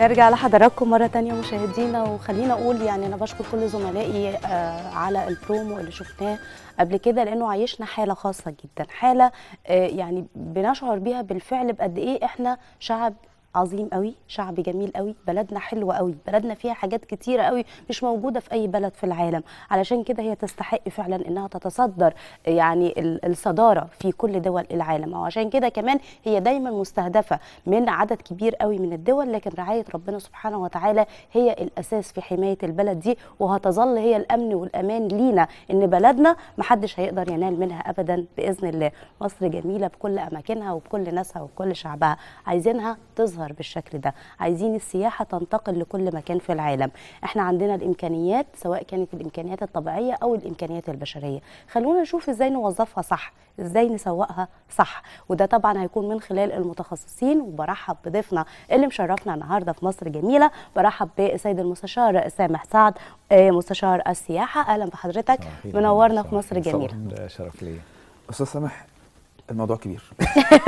نرجع لحضراتكم مرة تانية مشاهدينا وخلينا أقول يعني أنا بشكر كل زملائي آه، على البرومو اللي شفناه قبل كده لأنه عايشنا حالة خاصة جدا حالة آه، يعني بنشعر بيها بالفعل بقد إيه إحنا شعب عظيم قوي شعب جميل قوي بلدنا حلوة قوي بلدنا فيها حاجات كتيرة قوي مش موجودة في أي بلد في العالم. علشان كده هي تستحق فعلا إنها تتصدر يعني ال- الصدارة في كل دول العالم. وعشان كده كمان هي دايما مستهدفة من عدد كبير قوي من الدول لكن رعاية ربنا سبحانه وتعالى هي الأساس في حماية البلد دي وهتظل هي الأمن والأمان لينا إن بلدنا محدش هيقدر ينال منها أبدا بإذن الله. مصر جميلة بكل أماكنها وبكل ناسها وبكل شعبها. عايزينها تظهر. بالشكل ده. عايزين السياحة تنتقل لكل مكان في العالم. إحنا عندنا الإمكانيات سواء كانت الإمكانيات الطبيعية أو الإمكانيات البشرية. خلونا نشوف إزاي نوظفها صح إزاي نسوقها صح. وده طبعا هيكون من خلال المتخصصين. وبرحب بضيفنا اللي مشرفنا النهارده في مصر جميلة. برحب بالسيد المستشار سامح سعد آه، مستشار السياحة. أهلا بحضرتك. منورنا في مصر جميلة. شرف ليا. أستاذ سامح الموضوع كبير.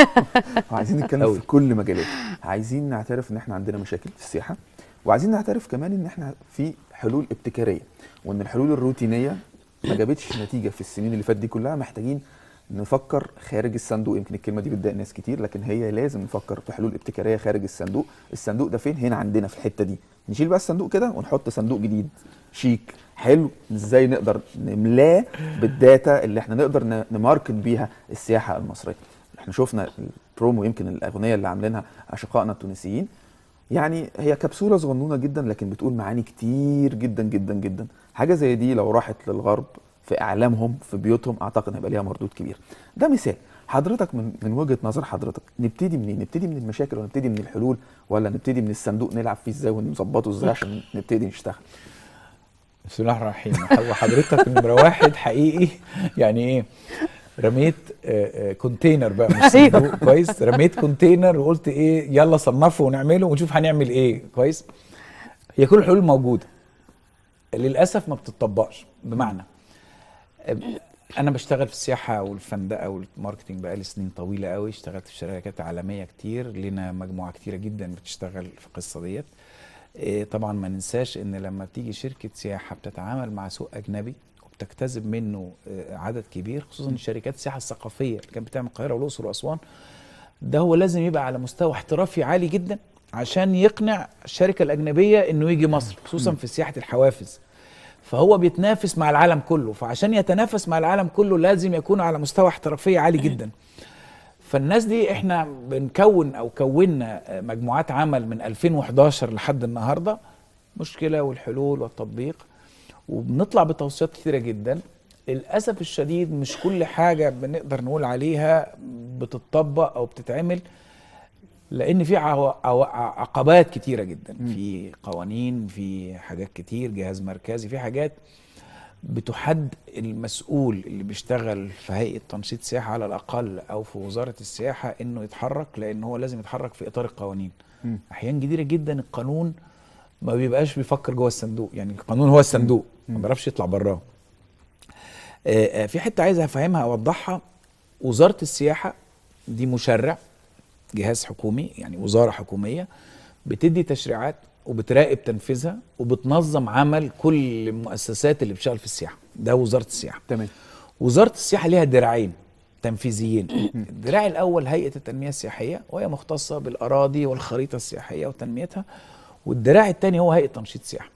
وعايزين نتكلم. في كل مجالات. عايزين نعترف إن إحنا عندنا مشاكل في السياحة وعايزين نعترف كمان إن إحنا في حلول ابتكارية وإن الحلول الروتينية ما جابتش نتيجة في السنين اللي فاتت دي كلها. محتاجين نفكر خارج الصندوق. يمكن الكلمة دي بتضايق ناس كتير لكن هي لازم نفكر في حلول ابتكارية خارج الصندوق. الصندوق ده فين؟ هنا عندنا في الحتة دي. نشيل بقى الصندوق كده ونحط صندوق جديد. شيك. حلو. إزاي نقدر نملاه بال data اللي إحنا نقدر ن market بيها السياحة المصرية؟ إحنا شفنا البرومو يمكن الأغنية اللي عاملينها أشقائنا التونسيين. يعني هي كبسولة صغنونة جدا لكن بتقول معاني كتير جدا جدا جدا. حاجة زي دي لو راحت للغرب في إعلامهم في بيوتهم أعتقد هيبقى ليها مردود كبير. ده مثال. حضرتك من من وجهة نظر حضرتك نبتدي منين؟ نبتدي من المشاكل ولا نبتدي من الحلول ولا نبتدي من الصندوق نلعب فيه إزاي ونظبطه إزاي عشان نبتدي نشتغل؟ بسم الله الرحمن الرحيم. هو حضرتك نمرة واحد حقيقي. يعني إيه؟ رميت آه، آه، container بقى مش أيوه. صندوق كويس. رميت container وقلت إيه؟ يلا صنفه ونعمله ونشوف هنعمل إيه. كويس. هي كل الحلول موجودة. للأسف ما بتطبقش. بمعنى أنا بشتغل في السياحة والفندقه والماركتنج بقالي سنين طويلة قوي. اشتغلت في شركات عالمية كتير. لنا مجموعة كتيرة جدا بتشتغل في القصة ديت. إيه، طبعا ما ننساش إن لما بتيجي شركة سياحة بتتعامل مع سوق أجنبي وبتجتذب منه آه، عدد كبير خصوصا الشركات السياحة الثقافية اللي كانت بتعمل القاهرة والأقصر وأسوان. ده هو لازم يبقى على مستوى احترافي عالي جدا عشان يقنع الشركة الأجنبية إنه يجي مصر خصوصا في سياحة الحوافز. فهو بيتنافس مع العالم كله. فعشان يتنافس مع العالم كله لازم يكون على مستوى احترافية عالي جدا. فالناس دي إحنا بنكون أو كونا مجموعات عمل من 2011 لحد النهارده مشكلة والحلول والتطبيق وبنطلع بتوصيات كتيرة جدا. للأسف الشديد مش كل حاجة بنقدر نقول عليها بتطبق أو بتتعمل. لأن في. عقبات كتيرة جدا. في قوانين في حاجات كتير جهاز مركزي في حاجات بتحد المسؤول اللي بيشتغل في هيئة تنشيط سياحة على الأقل أو في وزارة السياحة إنه يتحرك لأن هو لازم يتحرك في إطار القوانين. مم. احيان كتيرة جدا القانون ما بيبقاش بيفكر جوه الصندوق. يعني القانون هو الصندوق ما بيعرفش يطلع براه. آه، آه، في حتة عايز أفهمها أوضحها. وزارة السياحة دي مشرع. جهاز حكومي يعني وزارة حكومية بتدي تشريعات وبتراقب تنفيذها وبتنظم عمل كل المؤسسات اللي بتشتغل في السياحة. ده وزارة السياحة. تمام. وزارة السياحة ليها دراعين تنفيذيين. الدراع الأول هيئة التنمية السياحية وهي مختصة بالأراضي والخريطة السياحية وتنميتها. والدراع الثاني هو هيئة تنشيط سياحة.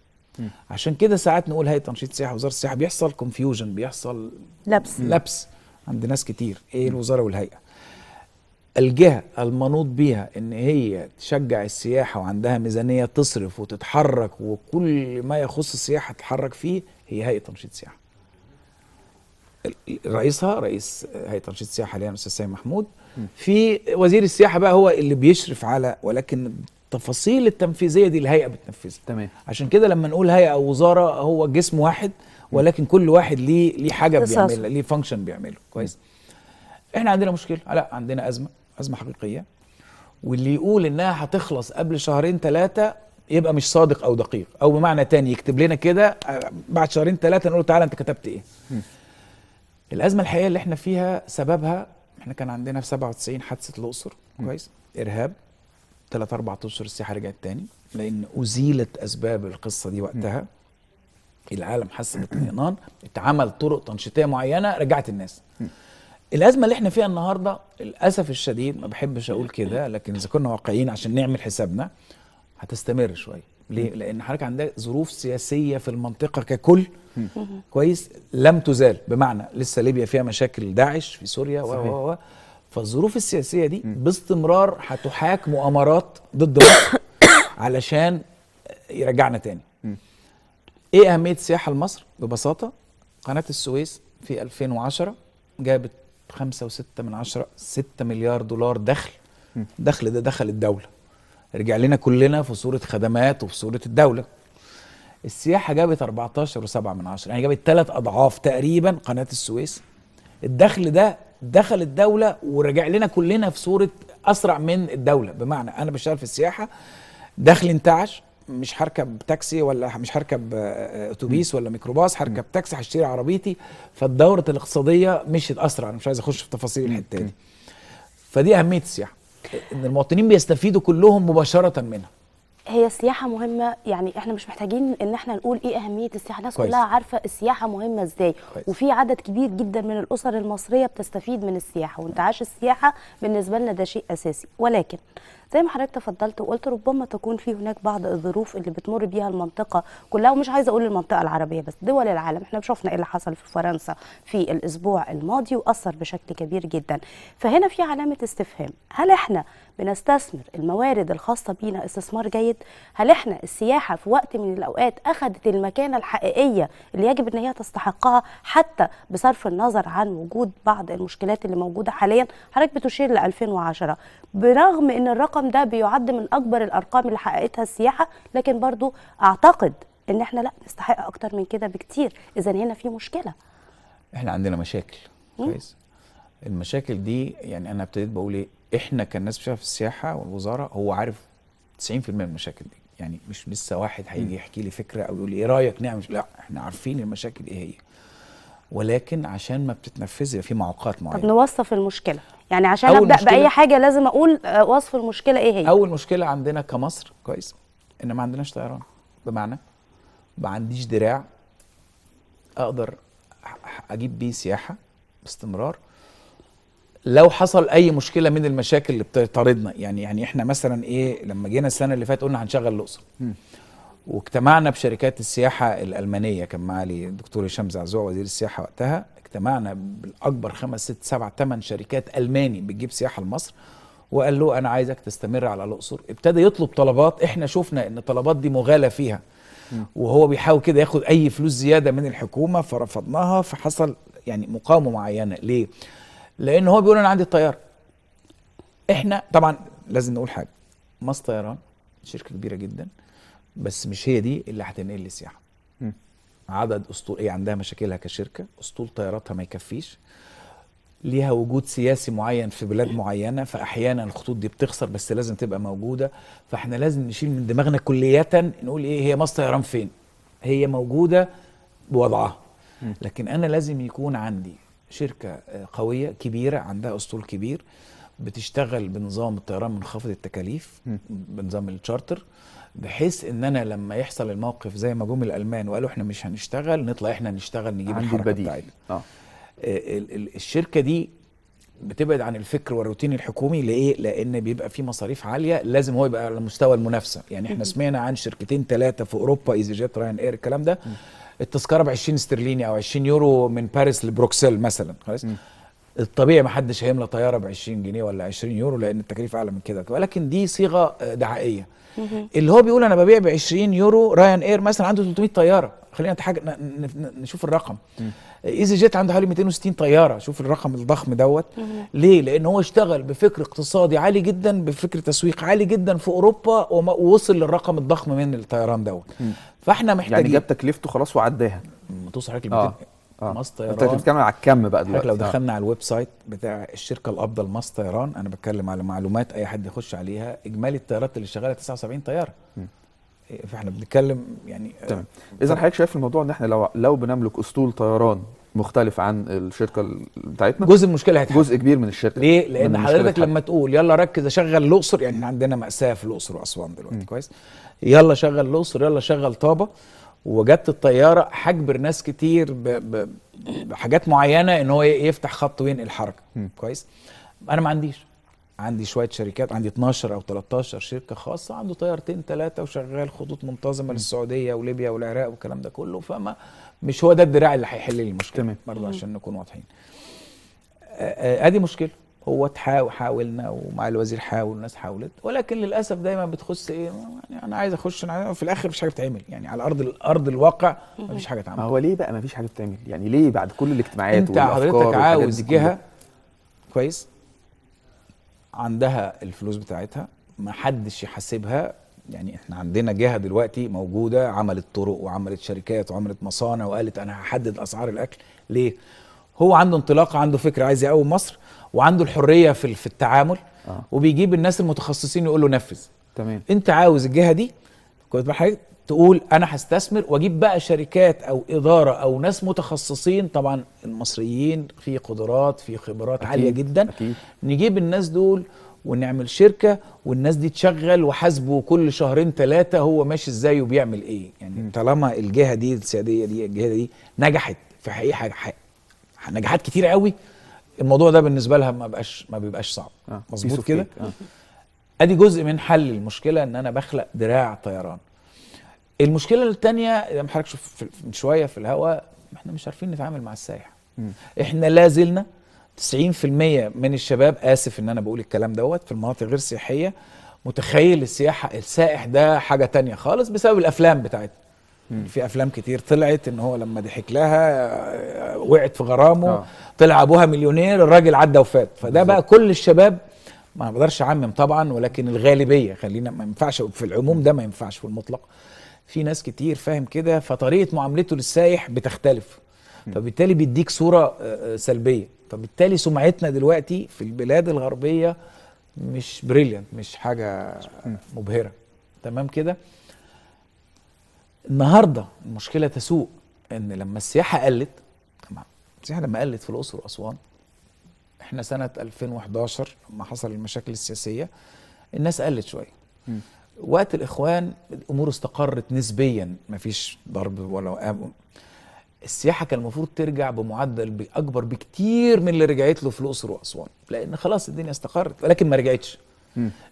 عشان كده ساعات نقول هيئة تنشيط سياحة وزارة السياحة بيحصل كونفيوجن بيحصل لبس. لبس. عند ناس كتير. إيه الوزارة والهيئة؟ الجهة المنوط بيها إن هي تشجع السياحة وعندها ميزانية تصرف وتتحرك وكل ما يخص السياحة تتحرك فيه هي هيئة تنشيط سياحة. ال- رئيسها رئيس هيئة تنشيط السياحه حاليا الاستاذ سامي محمود. في وزير السياحة بقى هو اللي بيشرف على ولكن التفاصيل التنفيذية دي الهيئة بتنفذها. تمام. عشان كده لما نقول هيئة أو وزارة هو جسم واحد ولكن كل واحد ليه ليه اختصاصه. بيعملها ليه فانكشن بيعمله. كويس. إحنا عندنا مشكلة. لا عندنا أزمة. أزمة حقيقية. واللي يقول إنها هتخلص قبل شهرين ثلاثة يبقى مش صادق أو دقيق. أو بمعنى تاني يكتب لنا كده بعد شهرين ثلاثة نقول تعالى أنت كتبت إيه؟ الأزمة الحقيقية اللي إحنا فيها سببها إحنا كان عندنا في 97 حادثة الأقصر. كويس. إرهاب. ثلاث أربع اشهر السياحه رجعت تاني. لأن أزيلت أسباب القصة دي وقتها. العالم حس باطمئنان اتعمل طرق تنشيطية معينة رجعت الناس. الأزمة اللي إحنا فيها النهارده للأسف الشديد ما بحبش أقول كده لكن إذا كنا واقعيين عشان نعمل حسابنا هتستمر شوية. ليه؟ لأن حضرتك عندها ظروف سياسية في المنطقة ككل كويس لم تزال. بمعنى لسه ليبيا فيها مشاكل داعش في سوريا. و و فالظروف السياسية دي باستمرار هتحاك مؤامرات ضد مصر علشان يرجعنا تاني. إيه أهمية السياحه لمصر؟ ببساطة قناة السويس في 2010 جابت 5 و6 من عشرة 6 مليار دولار دخل. دخل ده دخل الدولة. رجع لنا كلنا في صورة خدمات وفي صورة الدولة. السياحة جابت 14 و7 من عشرة يعني جابت ثلاث أضعاف تقريبا قناة السويس. الدخل ده دخل الدولة ورجع لنا كلنا في صورة أسرع من الدولة. بمعنى أنا بشتغل في السياحة دخل انتعش. مش هركب تاكسي ولا مش هركب آه، اتوبيس ولا ميكروباص هركب تاكسي هشتري عربيتي. فالدورة الاقتصادية مشيت أسرع أنا مش عايز أخش في تفاصيل الحتة دي. فدي أهمية السياحة إن المواطنين بيستفيدوا كلهم مباشرة منها. هي السياحة مهمة يعني إحنا مش محتاجين إن إحنا نقول إيه أهمية السياحة. الناس كويس. كلها عارفة السياحة مهمة إزاي. كويس. وفي عدد كبير جدا من الأسر المصرية بتستفيد من السياحة وإنتعاش السياحة بالنسبة لنا ده شيء أساسي. ولكن زي ما حضرتك تفضلت وقلت ربما تكون في هناك بعض الظروف اللي بتمر بيها المنطقة كلها ومش عايزة أقول المنطقة العربية بس دول العالم. إحنا شفنا إيه اللي حصل في فرنسا في الأسبوع الماضي وأثر بشكل كبير جدا. فهنا في علامة استفهام. هل إحنا بنستثمر الموارد الخاصة بينا استثمار جيد. هل إحنا السياحة في وقت من الأوقات أخذت المكانة الحقيقية اللي يجب أن هي تستحقها حتى بصرف النظر عن وجود بعض المشكلات اللي موجودة حاليا؟ حضرتك بتشير ل 2010 برغم أن الرقم ده بيعد من أكبر الأرقام اللي حققتها السياحة لكن برضو أعتقد أن إحنا لا نستحق أكتر من كده بكتير. إذا هنا في مشكلة. إحنا عندنا مشاكل. كويس. المشاكل دي يعني أنا ابتديت بقول إيه؟ إحنا كناس بتشتغل في السياحة والوزارة هو عارف 90% من المشاكل دي. يعني مش لسه واحد هيجي يحكي لي فكرة أو يقول لي إيه رأيك نعمل لا إحنا عارفين المشاكل إيه هي. ولكن عشان ما بتتنفذ يبقى في معوقات طب معينة. نوصف المشكلة. يعني عشان بأي مشكلة- حاجة لازم أقول آه، وصف المشكلة إيه هي. أول مشكلة عندنا كمصر كويس إن ما عندناش طيران. بمعنى ما عنديش دراع أقدر أجيب بيه سياحة باستمرار لو حصل أي مشكلة من المشاكل اللي بتطاردنا يعني يعني إحنا مثلا إيه لما جينا السنة اللي فاتت قلنا هنشغل الأقصر. واجتمعنا بشركات السياحة الألمانية كان معالي الدكتور هشام زعزوع وزير السياحة وقتها. اجتمعنا بالأكبر خمس ست سبع ثمان شركات ألماني بتجيب سياحة لمصر. وقال له أنا عايزك تستمر على الأقصر. ابتدى يطلب طلبات. إحنا شفنا إن الطلبات دي مغالى فيها. وهو بيحاول كده ياخد أي فلوس زيادة من الحكومة فرفضناها. فحصل يعني مقاومة معينة. ليه؟ لأن هو بيقول أنا عندي الطيارة. إحنا طبعا لازم نقول حاجة. مصر طيران شركة كبيرة جدا بس مش هي دي اللي هتنقل لي السياحة. عدد أسطول هي عندها مشاكلها كشركة أسطول طياراتها ما يكفيش. ليها وجود سياسي معين في بلاد معينة فاحيانا الخطوط دي بتخسر بس لازم تبقى موجودة. فإحنا لازم نشيل من دماغنا كلية نقول إيه هي مصر طيران فين؟ هي موجودة بوضعها. لكن أنا لازم يكون عندي شركة آه، قوية كبيرة عندها أسطول كبير بتشتغل بنظام الطيران منخفض التكاليف بنظام التشارتر بحيث إن أنا لما يحصل الموقف زي ما جم الألمان وقالوا إحنا مش هنشتغل نطلع إحنا نشتغل نجيب الحركة البديل. بتاعتنا. ال- ال- الشركة دي بتبعد عن الفكر والروتين الحكومي لإيه؟ لأن بيبقى في مصاريف عالية لازم هو يبقى على مستوى المنافسة، يعني إحنا سمعنا عن شركتين ثلاثة في أوروبا easyJet Ryanair الكلام ده. التذكرة ب 20 استرليني أو 20 يورو من باريس لبروكسل مثلا خلاص الطبيعي ما حدش هيملى طيارة ب 20 جنيه ولا 20 يورو لأن التكاليف أعلى من كده. ولكن دي صيغة آه، دعائية. اللي هو بيقول أنا ببيع ب 20 يورو Ryanair مثلا عنده 300 طيارة. خلينا نتحاج... ن- ن- نشوف الرقم. easyJet عنده حوالي 260 طيارة. شوف الرقم الضخم دوت. ليه؟ لأن هو اشتغل بفكر اقتصادي عالي جدا بفكر تسويق عالي جدا في أوروبا وما- ووصل للرقم الضخم من الطيران دوت. فإحنا يعني محتاجين جاب تكلفته خلاص وعداها. توصل حضرتك ل 200 آه. مصر انت طيران. بتتكلم على الكم بقى دلوقتي لو آه. دخلنا على ال website بتاع الشركة الأفضل مصر طيران أنا بتكلم على معلومات أي حد يخش عليها. إجمالي الطيارات اللي شغالة 79 طيارة. إيه، فإحنا بنتكلم يعني آه، تمام. إذا حضرتك شايف الموضوع إن إحنا لو لو بنملك أسطول طيران مختلف عن الشركة ال- بتاعتنا جزء المشكلة هيتحل. جزء كبير من الشركة. ليه؟ لأن حضرتك. لما تقول يلا ركز أشغل الأقصر يعني إحنا عندنا مأساة في الأقصر وأسوان دلوقتي كويس؟ يلا شغل الأقصر يلا شغل طابة وجدت الطياره هجبر ناس كتير ب... ب... بحاجات معينه ان هو يفتح خط وينقل حركه كويس أنا ما عنديش عندي شوية شركات عندي 12 أو 13 شركه خاصه عنده طيارتين ثلاثة وشغال خطوط منتظمه للسعوديه وليبيا والعراق والكلام ده كله فما مش هو ده الدراع اللي هيحل لي المشكلة تمام. برضه عشان نكون واضحين آه، آه، ادي مشكله هو تحاول حاولنا ومع الوزير حاول والناس حاولت ولكن للأسف دايما بتخص إيه؟ يعني أنا عايز أخش أنا عايز- في الآخر مفيش حاجة بتتعمل يعني على أرض الأرض الواقع مفيش حاجة ما اتعمل هو ليه بقى ما فيش حاجة بتتعمل؟ يعني ليه بعد كل الاجتماعات أنت حضرتك عاوز؟ جهة كويس عندها الفلوس بتاعتها ما حدش يحاسبها يعني إحنا عندنا جهة دلوقتي موجودة عملت طرق وعملت شركات وعملت مصانع وقالت أنا هحدد أسعار الأكل ليه؟ هو عنده انطلاقة عنده فكرة عايز يقوم مصر وعنده الحرية في في التعامل آه. وبيجيب الناس المتخصصين يقول له نفذ. تمام. انت عاوز الجهة دي؟ كنت حضرتك تقول أنا هستثمر وأجيب بقى شركات أو إدارة أو ناس متخصصين. طبعا المصريين في قدرات في خبرات أكيد، عاليه جدا. أكيد. نجيب الناس دول ونعمل شركة والناس دي تشغل وحاسبه كل شهرين ثلاثة هو ماشي إزاي وبيعمل إيه. يعني طالما الجهة دي السيادية دي الجهة دي نجحت في حقيقة حقيقة نجاحات كتير قوي الموضوع ده بالنسبة لها ما بقاش ما بيبقاش صعب آه. مظبوط كده. آه. أدي جزء من حل المشكلة إن أنا بخلق دراع طيران المشكلة الثانية لما حضرتك شوف من شوية في الهواء إحنا مش عارفين نتعامل مع السائح. إحنا لا زلنا 90% من الشباب آسف إن أنا بقول الكلام دوت في المناطق غير سياحية متخيل السياحه السائح ده حاجة تانية خالص بسبب الأفلام بتاعتنا في أفلام كتير طلعت إن هو لما ضحك لها آه، وقعت في غرامه آه. طلع أبوها مليونير الراجل عدى وفات. فده بقى كل الشباب ما بقدرش أعمم طبعا ولكن الغالبية خلينا ما ينفعش في العموم ده ما ينفعش في المطلق. في ناس كتير فاهم كده فطريقة معاملته للسايح بتختلف. فبالتالي بيديك صورة آه، آه، سلبية. فبالتالي سمعتنا دلوقتي في البلاد الغربية مش بريليانت مش حاجة مبهرة. تمام كده؟ النهارده المشكلة تسوء ان لما السياحه قلت السياحه لما قلت في الاقصر واسوان إحنا سنة 2011 لما حصل المشاكل السياسية الناس قلت شوية. وقت الإخوان الأمور استقرت نسبيا مفيش ضرب ولا أم- السياحة كان المفروض ترجع بمعدل اكبر بكتير من اللي رجعت له في الأقصر وأسوان لأن خلاص الدنيا استقرت ولكن ما رجعتش.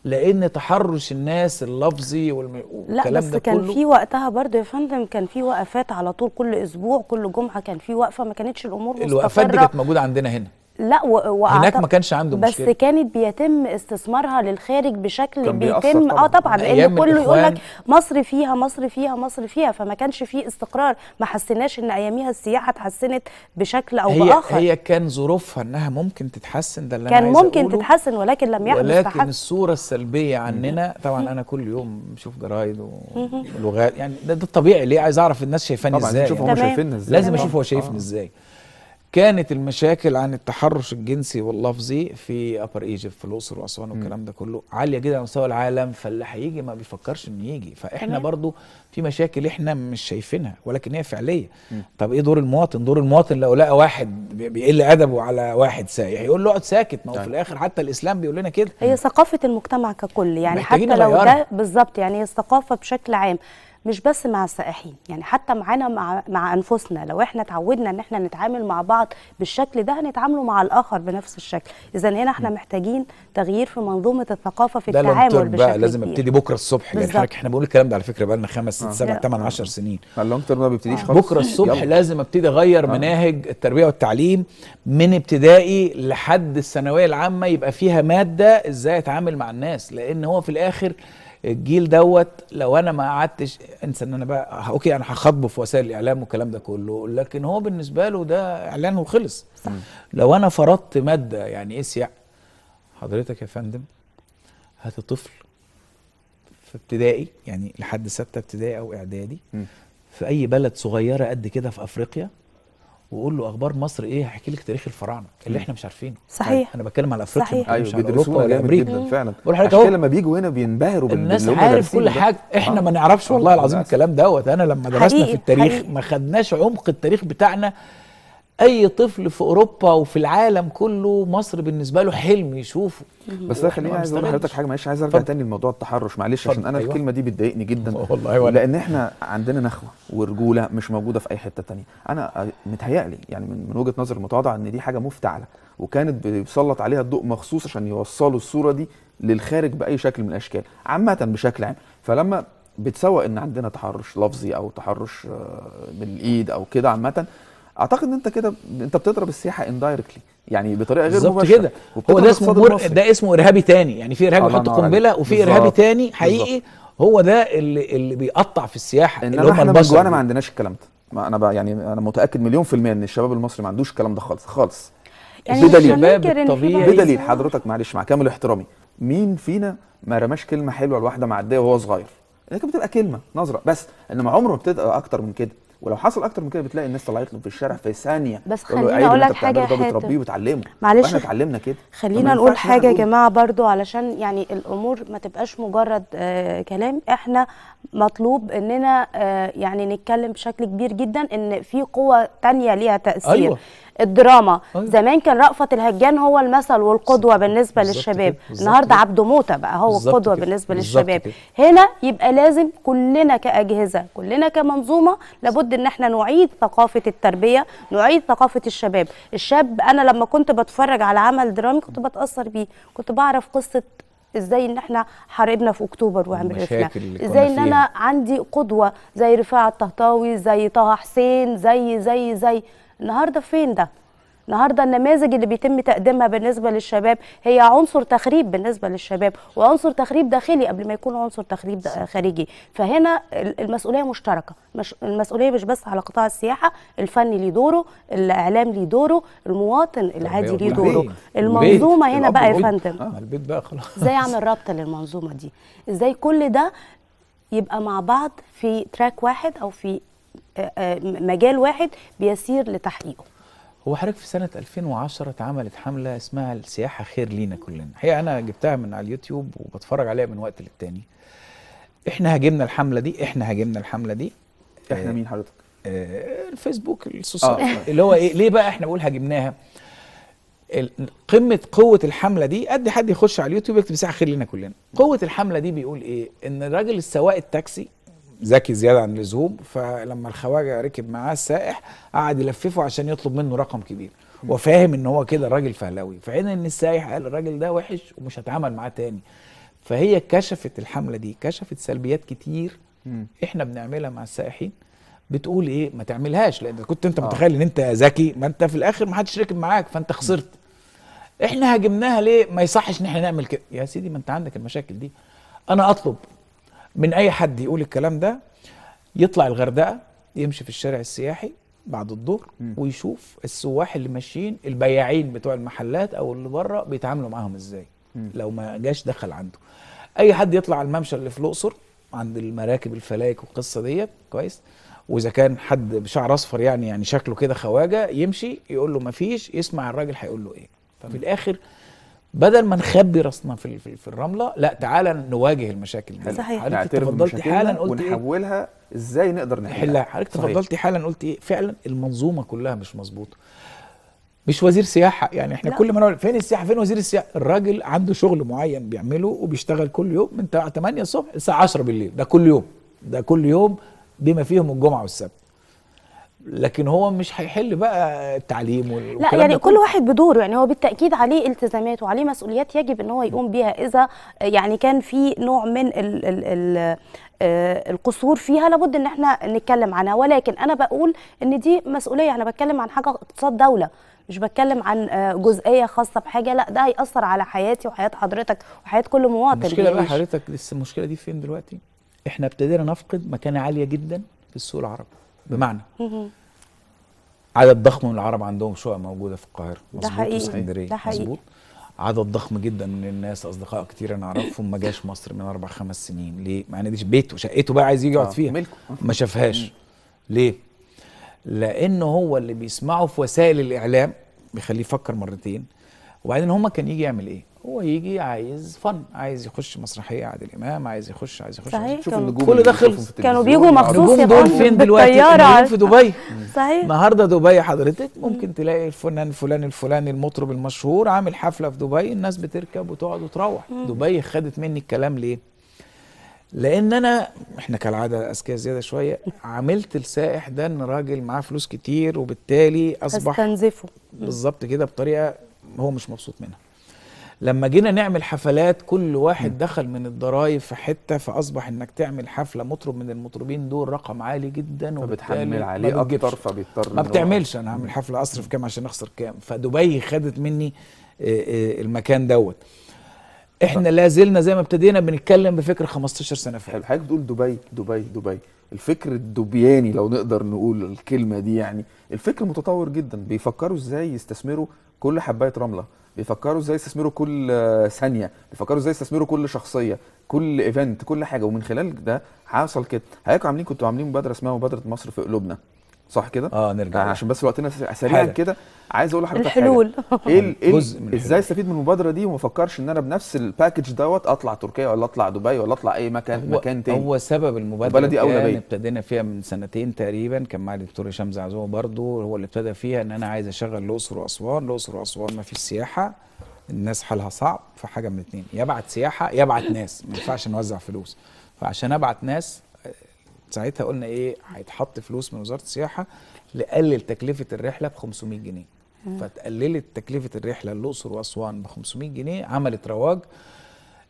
لأن تحرش الناس اللفظي والم... لا والكلام بس ده كان كله. في وقتها برضو يا فندم كان في وقفات على طول كل أسبوع كل جمعة كان في وقفة ما كانتش الأمور الوقفات دي مستقرة. كانت موجودة عندنا هنا. لا و... هناك ما كانش عنده بس مشكلة كانت بيتم استثمارها للخارج بشكل بيتم طبعاً. آه طبعا أيام لأن كله يقول. لك مصر فيها مصر فيها مصر فيها فما كانش في استقرار ما حسيناش إن أياميها السياحة اتحسنت بشكل أو هي بآخر هي كان ظروفها إنها ممكن تتحسن ده اللي كان عايز ممكن أقوله. تتحسن ولكن لم يحدث ولكن تحسن الصورة السلبية عننا طبعا أنا كل يوم بشوف جرايد ولغات يعني ده, ده الطبيعي ليه عايز أعرف الناس شايفاني طبعا إزاي نشوف يعني. هم. شايفيننا إزاي لازم. أشوف هو شايفني آه. إزاي كانت المشاكل عن التحرش الجنسي واللفظي في ابر ايجيبت في الأقصر وأسوان والكلام ده كله عالية جدا على مستوى العالم فاللي هيجي ما بيفكرش إنه يجي. فإحنا تمام. برضو في مشاكل إحنا مش شايفينها ولكن هي فعلية. طب إيه دور المواطن؟ دور المواطن لو لقى واحد بي- بيقل أدبه على واحد سايح يقول له اقعد ساكت. ما هو في طيب. الآخر حتى الإسلام بيقول لنا كده. هي ثقافة المجتمع ككل يعني حتى لو. ده بالظبط يعني هي الثقافة بشكل عام. مش بس مع السائحين يعني حتى معانا مع, مع أنفسنا لو إحنا اتعودنا إن إحنا نتعامل مع بعض بالشكل ده هنتعاملوا مع الآخر بنفس الشكل إذا هنا إحنا محتاجين تغيير في منظومة الثقافة في التعامل بشكل بقى لازم. أبتدي بكرة الصبح لأن بالظبط. حضرتك إحنا بنقول الكلام ده على فكرة بقى لنا خمس ست آه. سبع. ثمان 10 سنين ال long term ما بيبتديش خالص بكرة الصبح يلا. لازم أبتدي أغير مناهج التربية والتعليم من ابتدائي لحد الثانوية العامة يبقى فيها مادة إزاي أتعامل مع الناس لأن هو في الآخر الجيل دوت لو أنا ما قعدتش انسى إن أنا بقى okay أنا هخاطبه في وسائل الإعلام والكلام ده كله لكن هو بالنسبة له ده إعلان وخلص صح. لو أنا فرضت مادة يعني إيه سياحه حضرتك يا فندم هات طفل في ابتدائي يعني لحد ستة ابتدائي أو إعدادي. في أي بلد صغيرة قد كده في أفريقيا وقول له أخبار مصر إيه هيحكي لك تاريخ الفراعنة اللي إحنا مش عارفينه صحيح أنا بتكلم على أفريقيا صحيح. أيوه ولا جامد. جدا فعلا بقول لحضرتك. كده لما بيجوا هنا بينبهروا الناس عارف كل ده. حاجة إحنا آه. ما نعرفش والله آه، العظيم. الكلام دوت أنا لما درسنا في التاريخ حقيقي. ما خدناش عمق التاريخ بتاعنا أي طفل في أوروبا وفي العالم كله مصر بالنسبة له حلم يشوفه بس ده خليني عايز أقول لحضرتك. حاجة معلش عايز أرجع. تاني لموضوع التحرش معلش. عشان أنا أيوة. الكلمة دي بتضايقني جدا والله وأنا. لأن إحنا عندنا نخوة ورجولة مش موجودة في أي حتة تانية أنا متهيألي يعني من من وجهة نظري المتواضعة إن دي حاجة مفتعلة وكانت بيسلط عليها الضوء مخصوص عشان يوصلوا الصورة دي للخارج بأي شكل من الأشكال عامة بشكل عام فلما بتسوق إن عندنا تحرش لفظي أو تحرش آه، بالايد أو كده عامة أعتقد إن أنت كده أنت بتضرب السياحة indirectly يعني بطريقة غير بالظبط مباشرة كده هو ده اسمه مر... ده اسمه إرهابي تاني يعني في ارهابي بيحط ينور قنبلة. وفي. إرهابي تاني حقيقي بالظبط. هو ده اللي اللي بيقطع في السياحة اللي إنما هم البشر جوانا ما. عندناش الكلام ده ما أنا بقى يعني أنا متأكد مليون في المية إن الشباب المصري ما عندوش الكلام ده خالص خالص يعني بدليل. إن بدليل الصور- حضرتك معلش مع كامل احترامي مين فينا ما رماش كلمة حلوة لواحدة معدية وهو صغير لكن بتبقى كلمة نظرة بس إنما عمره ما بتبقى أكتر من كده ولو حصل أكتر من كده بتلاقي الناس طلعت له في الشارع في ثانية بس خليني اللي لك حاجة ده بتربيه. وتعلمه معلش. وإحنا اتعلمنا كده خلينا نقول حاجة يا جماعة برضو علشان يعني الأمور ما تبقاش مجرد آه كلام إحنا مطلوب إننا آه يعني نتكلم بشكل كبير جدا إن في قوة تانية ليها تأثير أيوة. الدراما أيوة. زمان كان رأفت الهجان هو المثل والقدوة بالنسبة بالظبط للشباب كده، بالظبط النهاردة. عبده موتة بقى هو القدوة كده، بالنسبة للشباب كده. هنا يبقى لازم كلنا كأجهزة كلنا كمنظومة لابد إن إحنا نعيد ثقافة التربية نعيد ثقافة الشباب الشاب أنا لما كنت بتفرج على عمل درامي كنت بتأثر بيه كنت بعرف قصة إزاي إن إحنا حاربنا في أكتوبر وعرفنا كنا إزاي إن. أنا عندي قدوة زي رفاعة الطهطاوي زي طه حسين زي زي زي. النهارده فين ده؟ النهارده النماذج اللي بيتم تقديمها بالنسبة للشباب هي عنصر تخريب بالنسبة للشباب وعنصر تخريب داخلي قبل ما يكون عنصر تخريب خارجي. فهنا ال- المسؤولية مشتركة. مش المسؤولية مش بس على قطاع السياحة الفن ليه دوره الإعلام ليه دوره المواطن العادي ليه. دوره. المنظومة هنا بقى يا. فندم. آه البيت بقى خلاص. إزاي أعمل رابطة للمنظومة دي؟ إزاي كل ده يبقى مع بعض في تراك واحد أو في آه، آه، مجال واحد بيسير لتحقيقه؟ هو حضرتك في سنة 2010 اتعملت حملة اسمها السياحة خير لينا كلنا. الحقيقة أنا جبتها من على اليوتيوب وبتفرج عليها من وقت للتاني. إحنا هاجمنا الحملة دي إحنا هاجمنا الحملة دي. إحنا مين حضرتك؟ آه، الفيسبوك ال social آه. اللي هو إيه ليه بقى إحنا بنقول هاجمناها؟ قمة قوة الحملة دي قد حد يخش على اليوتيوب يكتب سياحة خير لنا كلنا. قوة الحملة دي بيقول إيه؟ إن الراجل السواق التاكسي ذكي زيادة عن اللزوم فلما الخواجة ركب معاه السائح قعد يلففه عشان يطلب منه رقم كبير. وفاهم إن هو كده راجل فهلاوي فعين إن السائح قال الراجل ده وحش ومش هتعامل معاه تاني. فهي كشفت الحملة دي كشفت سلبيات كتير. إحنا بنعملها مع السائحين. بتقول إيه؟ ما تعملهاش لأن كنت أنت آه. متخيل إن أنت ذكي ما أنت في الآخر ما حدش ركب معاك فأنت خسرت. إحنا هاجمناها ليه؟ ما يصحش إن إحنا نعمل كده. يا سيدي ما أنت عندك المشاكل دي. أنا أطلب من أي حد يقول الكلام ده يطلع الغردقة يمشي في الشارع السياحي بعد الظهر. ويشوف السواح اللي ماشيين البياعين بتوع المحلات أو اللي بره بيتعاملوا معاهم إزاي. لو ما جاش دخل عنده أي حد يطلع على الممشى اللي في الأقصر عند المراكب الفلايك والقصة ديت كويس وإذا كان حد بشعر أصفر يعني يعني شكله كده خواجة يمشي يقول له ما فيش يسمع الراجل هيقول له إيه ففي الآخر بدل ما نخبي راسنا في في, في الرملة لا تعالى نواجه المشاكل. دي صحيح. حضرتك نعترف تفضلت بمشاكلنا حالا قلت إيه؟ ونحولها؟ إزاي نقدر نحلها؟ نحلها. حضرتك. تفضلتي حالا قلت إيه؟ فعلا المنظومة كلها مش مظبوطة. مش وزير سياحة. يعني إحنا لا. كل ما نقول فين السياحة؟ فين وزير السياحة؟ الراجل عنده شغل معين بيعمله وبيشتغل كل يوم من 8 الصبح الساعة 10 بالليل. ده كل يوم. ده كل يوم بما فيهم الجمعة والسبت. لكن هو مش هيحل بقى التعليم لا يعني كل. واحد بدوره يعني هو بالتأكيد عليه التزامات وعليه مسؤوليات يجب إن هو يقوم بيها إذا يعني كان في نوع من ال ال ال آه، القصور فيها لابد إن إحنا نتكلم عنها ولكن أنا بقول إن دي مسؤولية أنا بتكلم عن حاجة اقتصاد دولة مش بتكلم عن آه، جزئية خاصة بحاجة لا ده هيأثر على حياتي وحياة حضرتك وحياة كل مواطن المشكلة بقى بيعيش. حضرتك لسه المشكلة دي فين دلوقتي إحنا ابتدينا نفقد مكانة عالية جدا في السوق العربي بمعنى. عدد ضخم من العرب عندهم شقق موجودة في القاهرة ده حقيقي. واسكندريه ده حقيقي. مظبوط عدد ضخم جدا من الناس أصدقاء كتير أنا أعرفهم ما جاش مصر من أربع خمس سنين ليه؟ مع إن دي بيته شقته بقى عايز يجي يقعد آه، فيها ملكه. ما شافهاش ليه؟ لأنه هو اللي بيسمعه في وسائل الإعلام بيخليه يفكر مرتين وبعدين هما كان يجي يعمل إيه؟ هو يجي عايز فن عايز يخش مسرحية عادل إمام عايز يخش عايز يخش. صحيح. شوف النجوم كل. في كانوا بيجوا مخصوص دول فين دلوقتي؟ في دبي. صحيح. النهارده دبي حضرتك ممكن تلاقي الفنان الفلاني الفلاني المطرب المشهور عامل حفلة في دبي الناس بتركب وتقعد وتروح. دبي خدت مني الكلام ليه؟ لأن أنا إحنا كالعادة أذكياء زيادة شوية عملت السائح ده إن راجل معاه فلوس كتير وبالتالي أصبح استنزفوا بالظبط كده بطريقة هو مش مبسوط منها. لما جينا نعمل حفلات كل واحد دخل من الضرايب في حتة فأصبح إنك تعمل حفلة مطرب من المطربين دول رقم عالي جدا وبالتالي عليه. أكتر فبيضطر ما بتعملش. أنا هعمل حفلة أصرف كام عشان أخسر كام. فدبي خدت مني آه، آه، المكان دوت. إحنا لا زلنا زي ما ابتدينا بنتكلم بفكر 15 سنة فاتت. حلو. حضرتك بتقول دبي دبي دبي. الفكر الدبياني لو نقدر نقول الكلمة دي يعني الفكر متطور جدا. بيفكروا إزاي يستثمروا كل حباية رملة. بيفكروا إزاي يستثمروا كل ثانية بيفكروا إزاي يستثمروا كل شخصية كل ايفنت كل حاجة. ومن خلال ده حصل كده. حضرتك عاملين كنتوا عاملين مبادرة اسمها مبادرة مصر في قلوبنا. صح كده؟ آه نرجع عشان بس وقتنا سريعا. كده عايز أقول لحضرتك الحلول. حاجة إيه ال- إيه ال- الحلول. إزاي استفيد من المبادرة دي وما افكرش إن أنا بنفس ال package دوت أطلع تركيا ولا أطلع دبي ولا أطلع أي مكان هو مكان تاني؟ هو سبب المبادرة البلد دي بيا. ابتدينا فيها من سنتين تقريبا. كان معايا الدكتور هشام زعزوع برضو هو اللي ابتدى فيها إن أنا عايز أشغل الأقصر وأسوان. الأقصر وأسوان ما فيش سياحة الناس حالها صعب فحاجة من اتنين. يبعت سياحة يبعت ناس. ما ينفعش نوزع فلوس. فعشان أبعت ناس آه، ساعتها قلنا إيه هيتحط فلوس من وزارة السياحة لقلل تكلفة الرحلة ب 500 جنيه فتقللت تكلفة الرحلة الاقصر وأسوان ب 500 جنيه عملت رواج.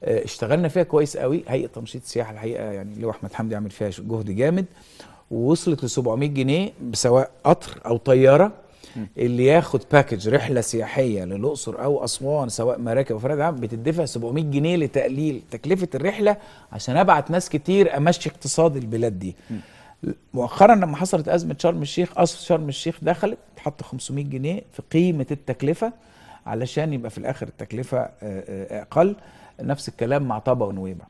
آه، اشتغلنا فيها كويس قوي. هيئة تنشيط السياحه الحقيقة يعني اللي هو أحمد حمدي عامل فيها جهد جامد. ووصلت ل 700 جنيه بسواء قطر أو طيارة. اللي ياخد باكج رحلة سياحية للأقصر أو أسوان سواء مراكب أو فرد عام بتدفع 700 جنيه لتقليل تكلفة الرحلة عشان أبعت ناس كتير أمشي اقتصاد البلاد دي. مؤخرا لما حصلت أزمة شرم الشيخ اصل شرم الشيخ دخلت تحط 500 جنيه في قيمة التكلفة علشان يبقى في الآخر التكلفة آه، آه، أقل. نفس الكلام مع طابا ونويبع.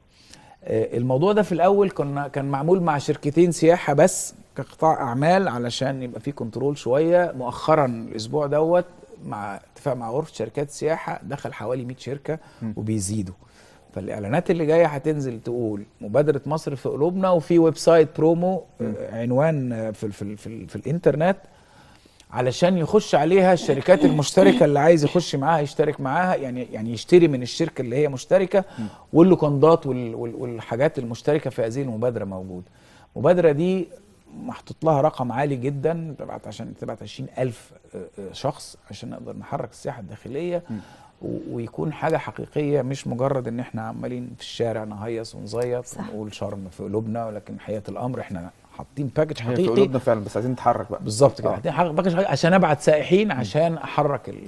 آه، الموضوع ده في الأول كنا كان معمول مع شركتين سياحة بس كقطاع أعمال علشان يبقى في control شوية. مؤخرا الأسبوع دوت مع اتفاق مع غرفة شركات السياحه دخل حوالي 100 شركة وبيزيدوا. فالإعلانات اللي جاية هتنزل تقول مبادرة مصر في قلوبنا وفي website promo عنوان آه، في ال في ال في, ال في الإنترنت علشان يخش عليها الشركات المشتركة اللي عايز يخش معاها يشترك معاها يعني يعني يشتري من الشركة اللي هي مشتركة واللوكندات وال- وال- والحاجات المشتركة في هذه المبادرة موجوده. المبادرة دي محطوط لها رقم عالي جدا تبعت عشان تبعت 20000 آه، آه، شخص عشان نقدر نحرك السياحة الداخلية ويكون حاجة حقيقية مش مجرد إن إحنا عمالين في الشارع نهيص ونزيط. ونقول شرم في قلوبنا ولكن حقيقه الأمر إحنا حاطين package هي في حقيقي. قلوبنا فعلا بس عايزين نتحرك بقى. بالظبط كده. آه. محتاجين حاجة- package حقيقي عشان أبعت سائحين عشان أحرك ال-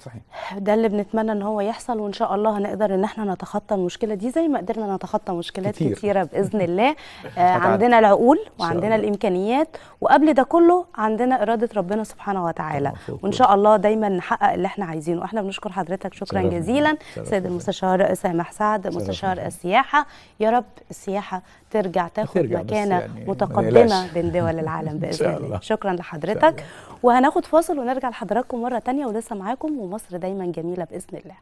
صحيح ده اللي بنتمنى إن هو يحصل وإن شاء الله هنقدر إن إحنا نتخطى المشكلة دي زي ما قدرنا نتخطى مشكلات كتير. كتير. كتيرة بإذن الله آه. عندنا العقول وعندنا. الإمكانيات وقبل ده كله عندنا إرادة ربنا سبحانه وتعالى وإن شاء الله دايما نحقق اللي إحنا عايزينه إحنا بنشكر حضرتك شكرا. جزيلا. سيد المستشار سامح سعد مستشار. السياحة يا رب السياحة ترجع تاخد مكانة يعني متقدمة بين دول العالم بإذن الله. شكرا لحضرتك. وهناخد فاصل ونرجع لحضراتكم مرة تانية ولسه معاكم ومصر دايما جميلة بإذن الله.